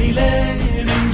Nilerim